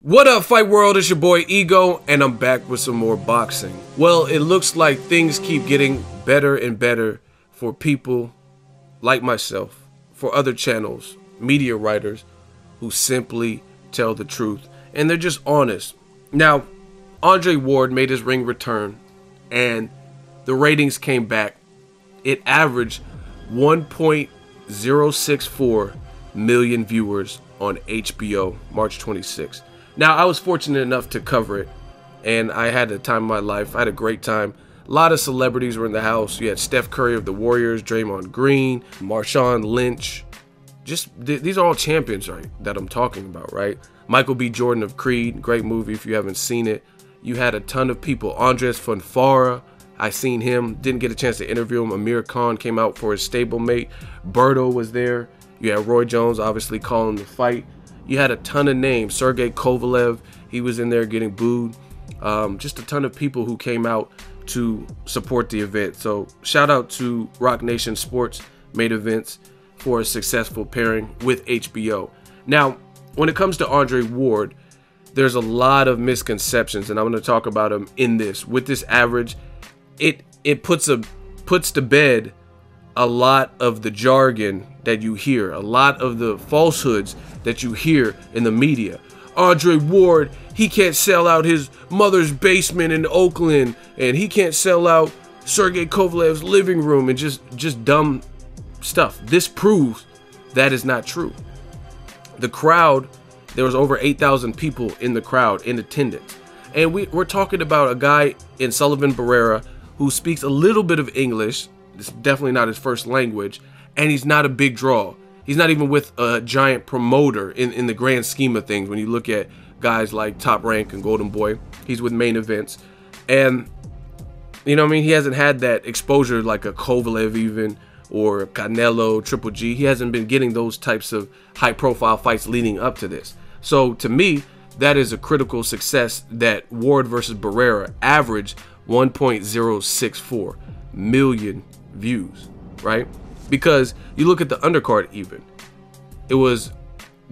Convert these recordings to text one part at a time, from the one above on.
What up, Fight World? It's your boy Ego, and I'm back with some more boxing. Well, it looks like things keep getting better and better for people like myself, for other channels, media writers who simply tell the truth and they're just honest. Now, Andre Ward made his ring return, and the ratings came back. It averaged 1.064 million viewers on HBO March 26th. Now, I was fortunate enough to cover it, and I had the time of my life. I had a great time. A lot of celebrities were in the house. You had Steph Curry of the Warriors, Draymond Green, Marshawn Lynch. Just th- these are all champions, right? That I'm talking about, right? Michael B. Jordan of Creed, great movie if you haven't seen it. You had a ton of people. Andres Fonfara, I seen him. Didn't get a chance to interview him. Amir Khan came out for his stablemate. Berto was there. You had Roy Jones obviously calling the fight you had a ton of names. Sergey Kovalev, he was in there getting booed. Um, just a ton of people who came out to support the event. So shout out to Roc Nation Sports Main Events for a successful pairing with HBO. Now, when it comes to Andre Ward, there's a lot of misconceptions, and I'm going to talk about them in this. With this average, it it puts a puts to bed a lot of the jargon that you hear, a lot of the falsehoods that you hear in the media. Andre Ward, he can't sell out his mother's basement in Oakland, and he can't sell out Sergey Kovalev's living room, and just just dumb stuff. This proves that is not true. The crowd, there was over 8,000 people in the crowd in attendance. And we, we're talking about a guy in Sullivan Barrera who speaks a little bit of English, it's definitely not his first language, and he's not a big draw. He's not even with a giant promoter in, in the grand scheme of things. When you look at guys like Top Rank and Golden Boy, he's with main events. And, you know what I mean? He hasn't had that exposure like a Kovalev even or Canelo, Triple G. He hasn't been getting those types of high profile fights leading up to this. So to me, that is a critical success that Ward versus Barrera averaged 1.064 million views, right? Because you look at the undercard even. It was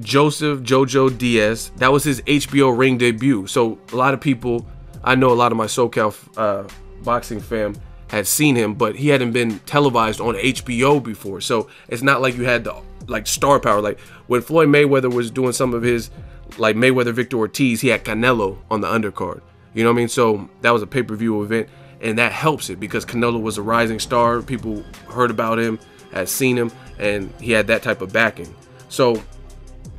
Joseph Jojo Diaz. That was his HBO ring debut. So a lot of people, I know a lot of my SoCal uh, boxing fam had seen him, but he hadn't been televised on HBO before. So it's not like you had the like star power. Like when Floyd Mayweather was doing some of his like Mayweather Victor Ortiz, he had Canelo on the undercard. You know what I mean? So that was a pay-per-view event and that helps it because Canelo was a rising star. People heard about him, had seen him, and he had that type of backing. So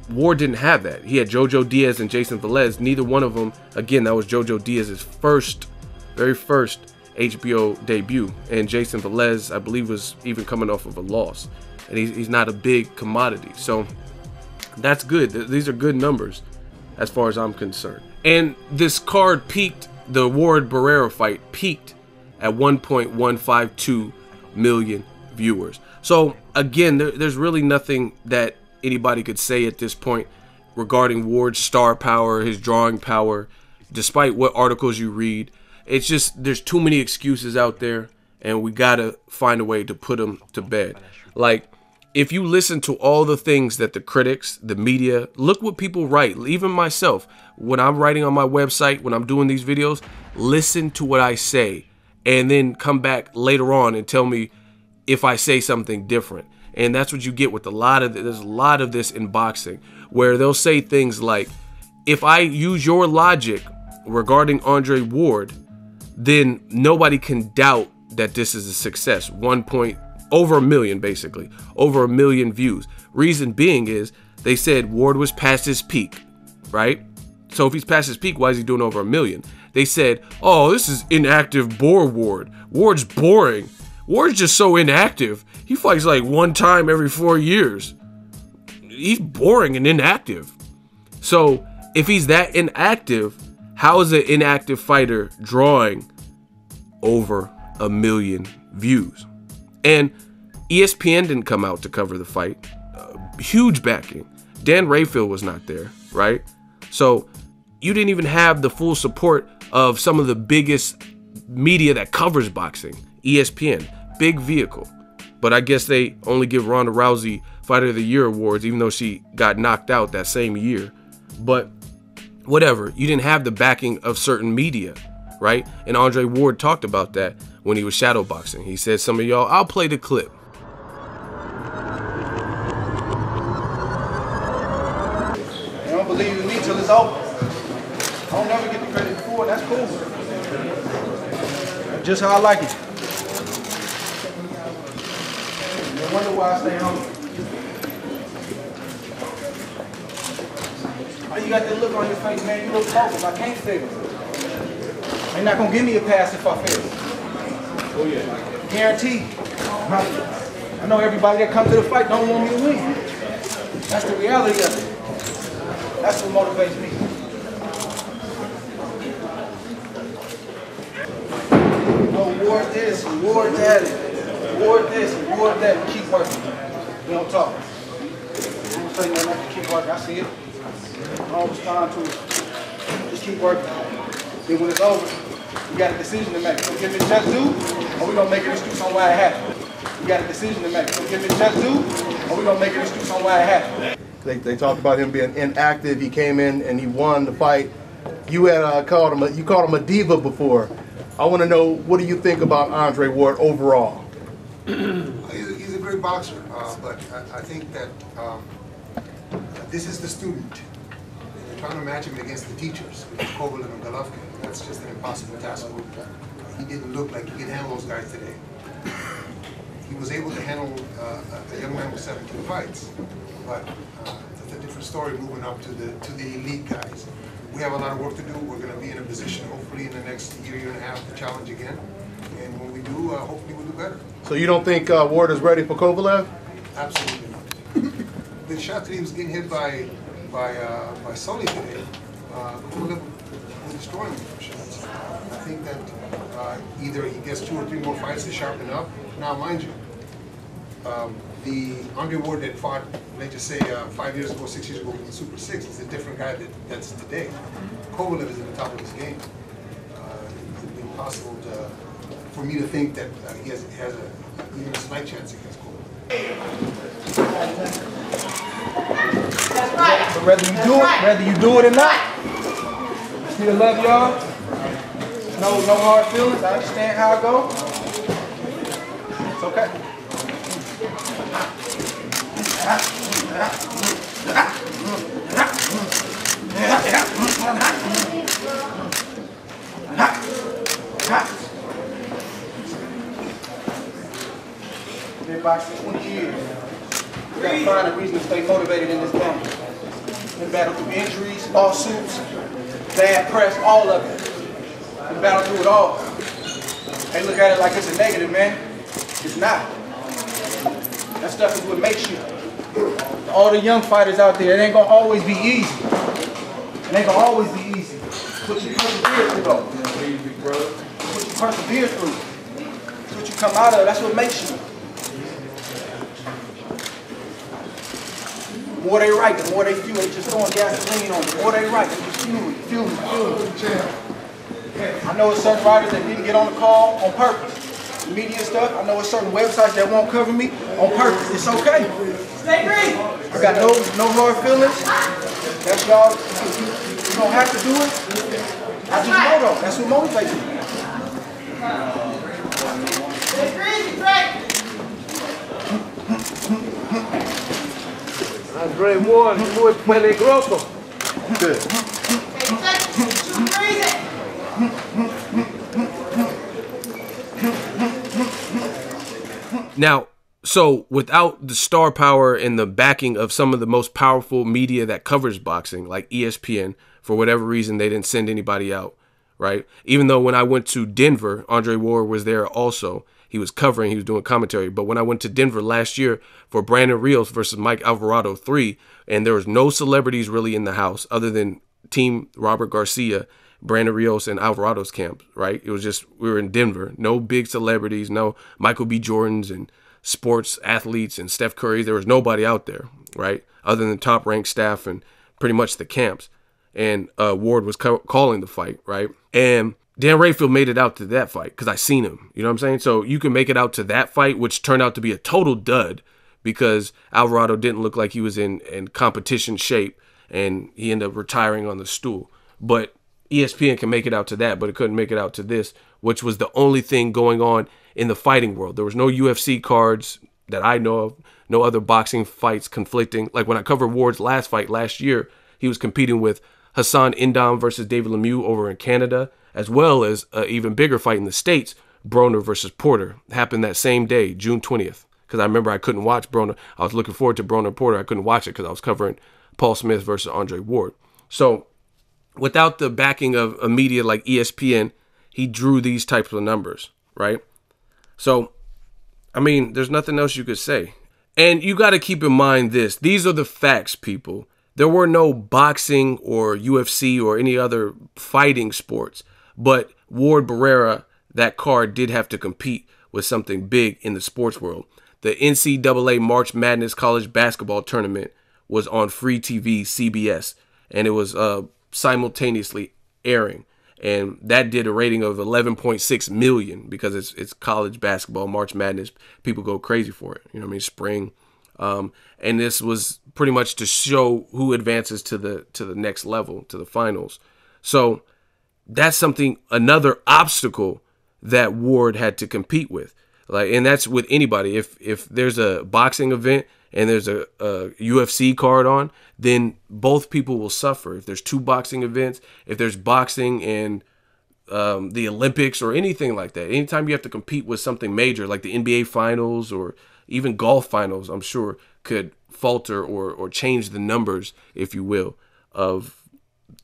Ward didn't have that. He had Jojo Diaz and Jason Velez. Neither one of them, again, that was Jojo Diaz's first, very first HBO debut. And Jason Velez, I believe, was even coming off of a loss. And he's, he's not a big commodity. So that's good. These are good numbers as far as I'm concerned. And this card peaked the Ward Barrera fight peaked at 1.152 million viewers. So again, there, there's really nothing that anybody could say at this point regarding Ward's star power, his drawing power, despite what articles you read. It's just there's too many excuses out there, and we gotta find a way to put them to bed. Like if you listen to all the things that the critics, the media, look what people write, even myself, when I'm writing on my website, when I'm doing these videos, listen to what I say and then come back later on and tell me if I say something different. And that's what you get with a lot of there's a lot of this in boxing where they'll say things like if I use your logic regarding Andre Ward, then nobody can doubt that this is a success. One point over a million basically, over a million views. Reason being is they said Ward was past his peak, right? So if he's past his peak, why is he doing over a million? They said, oh, this is inactive bore Ward. Ward's boring. Ward's just so inactive. He fights like one time every four years. He's boring and inactive. So if he's that inactive, how is an inactive fighter drawing over a million views? And ESPN didn't come out to cover the fight. Uh, huge backing. Dan Rafael was not there, right? So you didn't even have the full support of some of the biggest media that covers boxing. ESPN, big vehicle. But I guess they only give Ronda Rousey Fighter of the Year awards, even though she got knocked out that same year. But whatever. You didn't have the backing of certain media, right? And Andre Ward talked about that when he was shadowboxing. He said, Some of y'all, I'll play the clip. You don't believe in me till it's over. I don't never get the credit before, that's cool. Just how I like it. No wonder why I stay home. Why you got that look on your face, man? You look focused. I can't fail. They're not gonna give me a pass if I fail. Oh yeah. Guaranteed. I know everybody that comes to the fight don't want me to win. That's the reality of it. That's what motivates me. Award this, award that, award this, award that. We keep working. We don't talk. We don't say nothing. We keep working. I see it. I don't respond to it. Just keep working. Then when it's over, we got a decision to make. We give it just due, or we gonna make an excuse on why it happened. We got a decision to make. We give it just due, or we gonna make an excuse on why it happened. They, they talked about him being inactive. He came in and he won the fight. You had uh, called him a, you called him a diva before. I want to know what do you think about Andre Ward overall? He's a, he's a great boxer, uh, but I, I think that um, this is the student. You're trying to match him against the teachers, which is Kovalev and Golovkin. That's just an impossible task. He didn't look like he could handle those guys today. He was able to handle uh, a young man with 17 fights, but uh, it's a different story moving up to the to the elite guys. We have a lot of work to do. We're going to be in a position, hopefully, in the next year, year and a half, to challenge again. And when we do, uh, hopefully, we'll do better. So you don't think uh, Ward is ready for Kovalev? Absolutely not. the shot that he was getting hit by by uh, by Sully today, uh, Kovalev was destroying him from shots. I think that uh, either he gets two or three more fights to sharpen up. Now, mind you, um, the Andre Ward that fought, let's just say, uh, five years ago, six years ago in the Super Six is a different guy that, that's today. Kovalev is at the top of his game. Uh, it would be impossible to, for me to think that uh, he has, has a, even a slight chance against Kovalev. But whether you do it, whether you do it or not, still love y'all. No, no hard feelings. I understand how it go. It's okay. Been boxing 20 years. We gotta find a reason to stay motivated in this game. Been battled through injuries, lawsuits, bad press, all of it. Been battled through it all. They look at it like it's a negative, man. It's not. That stuff is what makes you. All the young fighters out there, it ain't gonna always be easy. It ain't gonna always be easy. What you persevere through though. What you persevere through. That's what you come out of, that's what makes you. The more they write, the more they fuel. They just throwing gasoline on. The more they write, they just fuel, fuel, fuel. I know it's certain writers that didn't get on the call on purpose. The media stuff, I know it's certain websites that won't cover me on purpose. It's okay. Stay green. I got no no hard feelings. That's y'all. You don't have to do it. I just know though. That's what motivates me. Andre Ward, muy peligroso. Good. Now, so without the star power and the backing of some of the most powerful media that covers boxing, like ESPN, for whatever reason they didn't send anybody out, right? Even though when I went to Denver, Andre Ward was there also. He was covering, he was doing commentary. But when I went to Denver last year for Brandon Rios versus Mike Alvarado 3, and there was no celebrities really in the house other than Team Robert Garcia, Brandon Rios, and Alvarado's camp, right? It was just, we were in Denver. No big celebrities, no Michael B. Jordans and sports athletes and Steph Curry. There was nobody out there, right? Other than top ranked staff and pretty much the camps. And uh, Ward was co- calling the fight, right? And Dan Rafael made it out to that fight because I seen him. You know what I'm saying? So you can make it out to that fight, which turned out to be a total dud because Alvarado didn't look like he was in, in competition shape and he ended up retiring on the stool. but ESPN can make it out to that, but it couldn't make it out to this, which was the only thing going on in the fighting world. There was no UFC cards that I know of, no other boxing fights conflicting. Like when I covered Ward's last fight last year, he was competing with Hassan N'Dam versus David Lemieux over in Canada, as well as an even bigger fight in the States, Broner versus Porter. Happened that same day, June 20th. Because I remember I couldn't watch Broner. I was looking forward to Broner Porter. I couldn't watch it because I was covering Paul Smith versus Andre Ward. So without the backing of a media like ESPN, he drew these types of numbers, right? So, I mean, there's nothing else you could say. And you got to keep in mind this these are the facts, people. There were no boxing or UFC or any other fighting sports, but Ward Barrera, that card did have to compete with something big in the sports world. The NCAA March Madness College Basketball Tournament was on free TV, CBS, and it was uh, simultaneously airing. And that did a rating of 11.6 million because it's it's college basketball, March Madness. People go crazy for it. You know I mean? Spring. Um, and this was pretty much to show who advances to the to the next level, to the finals. So that's something another obstacle that Ward had to compete with. Like, and that's with anybody. If if there's a boxing event and there's a, a UFC card on, then both people will suffer. If there's two boxing events, if there's boxing and um, the Olympics or anything like that, anytime you have to compete with something major like the NBA finals or even golf finals, I'm sure could falter or or change the numbers, if you will, of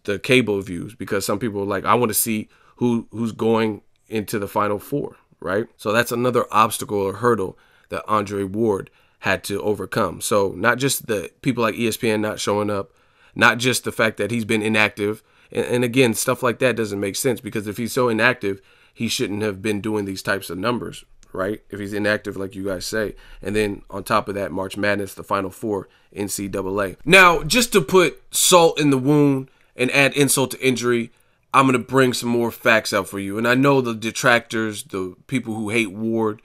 the cable views because some people are like, I want to see who who's going into the final four, right? So that's another obstacle or hurdle that Andre Ward had to overcome. So not just the people like ESPN not showing up, not just the fact that he's been inactive, and, and again, stuff like that doesn't make sense because if he's so inactive, he shouldn't have been doing these types of numbers, right? If he's inactive, like you guys say, and then on top of that, March Madness, the Final Four, NCAA. Now, just to put salt in the wound and add insult to injury, I'm gonna bring some more facts out for you. And I know the detractors, the people who hate Ward,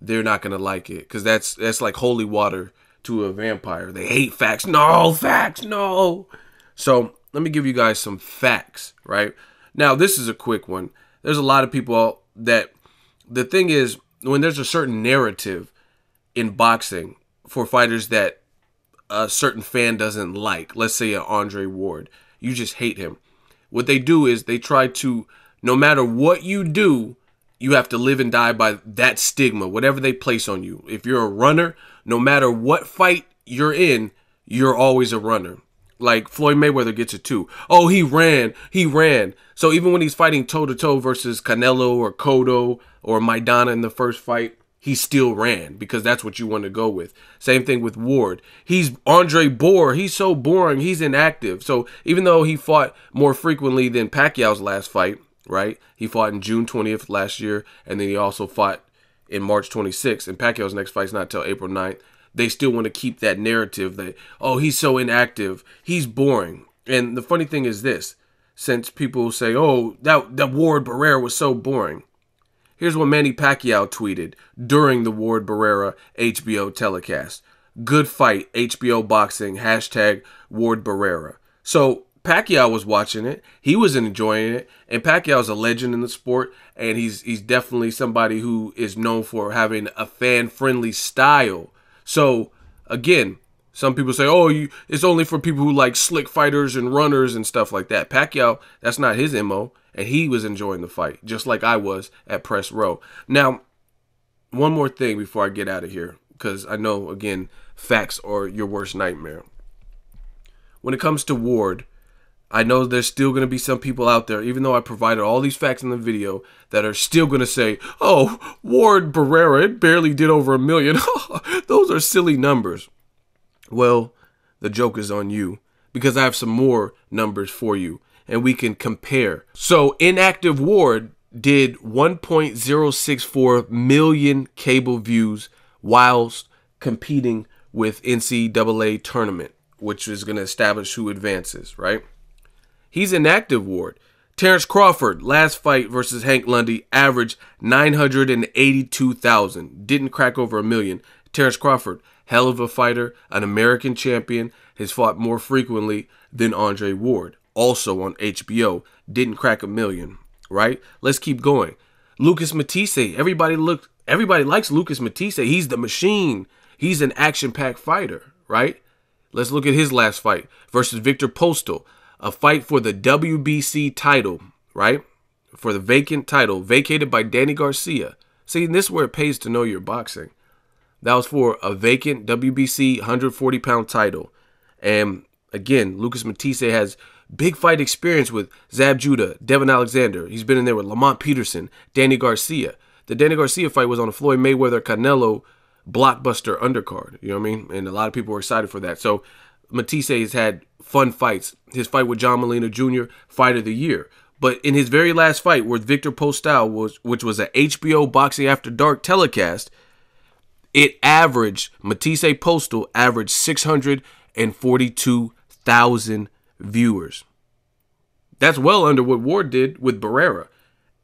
they're not gonna like it because that's that's like holy water to a vampire. They hate facts. No facts, no. So let me give you guys some facts, right? Now this is a quick one. There's a lot of people that the thing is when there's a certain narrative in boxing for fighters that a certain fan doesn't like, let's say an Andre Ward, you just hate him. What they do is they try to, no matter what you do, you have to live and die by that stigma, whatever they place on you. If you're a runner, no matter what fight you're in, you're always a runner. Like Floyd Mayweather gets it too. Oh, he ran, he ran. So even when he's fighting toe to toe versus Canelo or Cotto or Maidana in the first fight, he still ran because that's what you want to go with. Same thing with Ward. He's Andre Boer. He's so boring. He's inactive. So even though he fought more frequently than Pacquiao's last fight, right? He fought in June 20th last year, and then he also fought in March 26th. And Pacquiao's next fight's not till April 9th. They still want to keep that narrative that, oh, he's so inactive. He's boring. And the funny thing is this since people say, oh, that, that Ward Barrera was so boring. Here's what Manny Pacquiao tweeted during the Ward Barrera HBO telecast. Good fight, HBO boxing, hashtag Ward Barrera. So Pacquiao was watching it. He was enjoying it. And Pacquiao's a legend in the sport. And he's he's definitely somebody who is known for having a fan-friendly style. So again, some people say, "Oh, you, it's only for people who like slick fighters and runners and stuff like that." Pacquiao, that's not his mo, and he was enjoying the fight just like I was at press row. Now, one more thing before I get out of here, because I know again, facts are your worst nightmare. When it comes to Ward, I know there's still going to be some people out there, even though I provided all these facts in the video, that are still going to say, oh, Ward Barrera, it barely did over a million. Those are silly numbers. Well, the joke is on you because I have some more numbers for you and we can compare. So, inactive Ward did 1.064 million cable views whilst competing with NCAA tournament, which is going to establish who advances, right? He's inactive Ward. Terrence Crawford, last fight versus Hank Lundy, averaged 982,000. Didn't crack over a million. Terrence Crawford, hell of a fighter, an American champion, has fought more frequently than Andre Ward. also on HBO, didn't crack a million, right? Let's keep going. Lucas Matthysse, everybody looked everybody likes Lucas Matthysse. He's the machine. He's an action-packed fighter, right? Let's look at his last fight versus Victor Postol, a fight for the WBC title, right? For the vacant title, vacated by Danny Garcia. See, this is where it pays to know your boxing. That was for a vacant WBC 140 pound title. And again, Lucas Matthysse has big fight experience with Zab Judah, Devon Alexander. He's been in there with Lamont Peterson, Danny Garcia. The Danny Garcia fight was on a Floyd Mayweather Canelo blockbuster undercard. You know what I mean? And a lot of people were excited for that. So Matthysse has had fun fights. His fight with John Molina Jr., fight of the year. But in his very last fight with Victor Postol, was which was a HBO Boxing After Dark telecast, it averaged Matthysse Postol averaged 642,000 viewers. That's well under what Ward did with Barrera.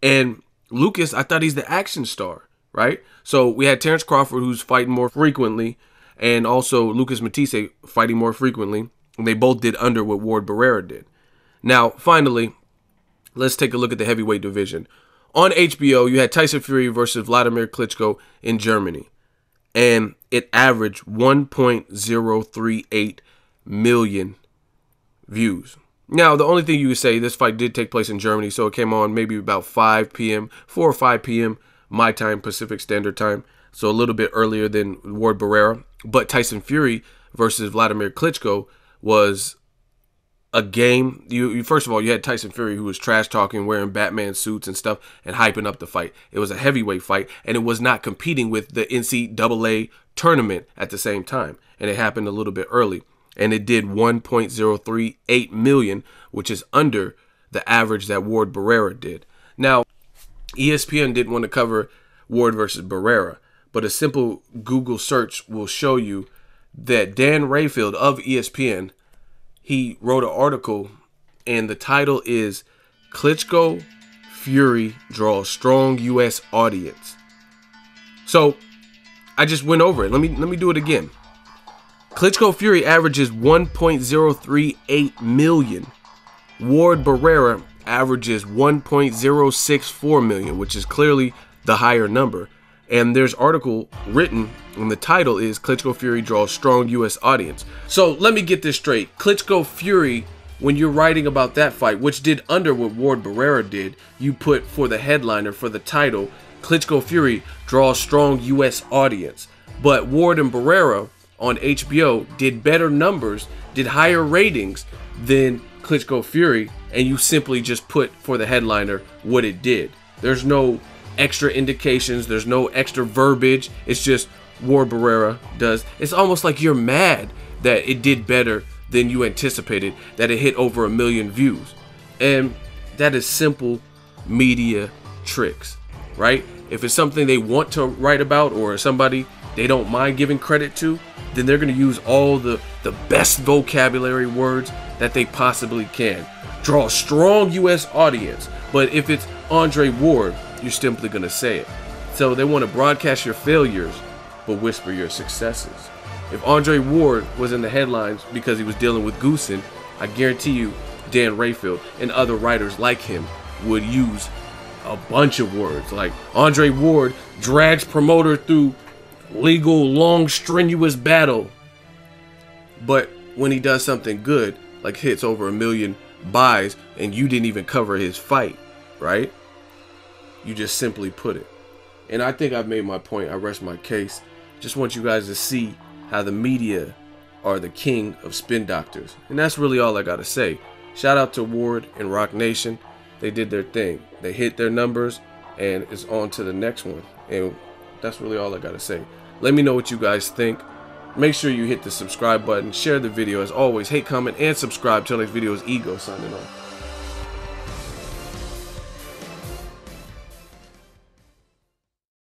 And Lucas, I thought he's the action star, right? So we had Terrence Crawford who's fighting more frequently, and also Lucas Matthysse fighting more frequently. They both did under what Ward Barrera did. Now, finally, let's take a look at the heavyweight division. On HBO, you had Tyson Fury versus Vladimir Klitschko in Germany and it averaged 1.038 million views. Now, the only thing you would say, this fight did take place in Germany, so it came on maybe about 5 p.m., 4 or 5 p.m. my time, Pacific Standard Time, so a little bit earlier than Ward Barrera. But Tyson Fury versus Vladimir Klitschko was a game. You, you, first of all, you had Tyson Fury who was trash talking, wearing Batman suits and stuff, and hyping up the fight. It was a heavyweight fight, and it was not competing with the NCAA tournament at the same time, and it happened a little bit early, and it did 1.038 million, which is under the average that Ward Barrera did. Now, ESPN didn't want to cover Ward versus Barrera, but a simple Google search will show you that Dan Rafael of ESPN he wrote an article, and the title is Klitschko Fury Draws Strong U.S. Audience. So I just went over it. Let me let me do it again. Klitschko Fury averages 1.038 million. Ward Barrera averages 1.064 million, which is clearly the higher number. And there's article written, and the title is Klitschko Fury draws strong U.S. audience. So let me get this straight. Klitschko Fury, when you're writing about that fight, which did under what Ward Barrera did, you put for the headliner for the title, Klitschko Fury draws strong U.S. audience. But Ward and Barrera on HBO did better numbers, did higher ratings than Klitschko Fury, and you simply just put for the headliner what it did. There's no extra indications. There's no extra verbiage. It's just Ward Barrera does. It's almost like you're mad that it did better than you anticipated, that it hit over a million views. And that is simple media tricks, right? If it's something they want to write about or somebody they don't mind giving credit to, then they're going to use all the, the best vocabulary words that they possibly can. Draw a strong U.S. audience. But if it's Andre Ward, you're simply going to say it. So they want to broadcast your failures, but whisper your successes. If Andre Ward was in the headlines because he was dealing with Goossen, I guarantee you Dan Rafael and other writers like him would use a bunch of words like Andre Ward drags promoter through legal, long, strenuous battle. But when he does something good, like hits over a million buys, and you didn't even cover his fight, right? You just simply put it. And I think I've made my point. I rest my case. Just want you guys to see how the media are the king of spin doctors. And that's really all I got to say. Shout out to Ward and Roc Nation. They did their thing. They hit their numbers and it's on to the next one. And that's really all I got to say. Let me know what you guys think. Make sure you hit the subscribe button, share the video as always, hate, comment, and subscribe. Till next video is Ego signing off.